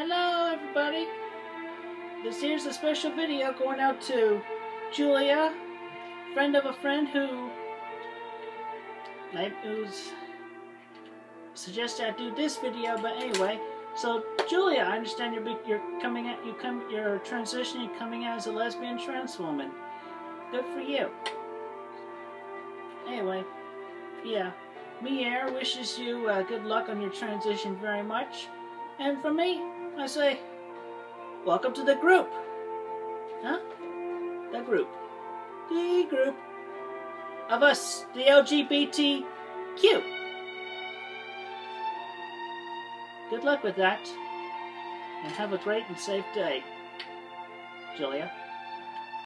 Hello, everybody. This here's a special video going out to Julia, friend of a friend who, who's suggested I do this video. But anyway, so Julia, I understand you're you're coming at you come you're transitioning, coming out as a lesbian trans woman. Good for you. Anyway, yeah, Me Mier wishes you uh, good luck on your transition very much. And from me, I say, welcome to the group. Huh? The group. The group of us, the LGBTQ. Good luck with that. And have a great and safe day. Julia.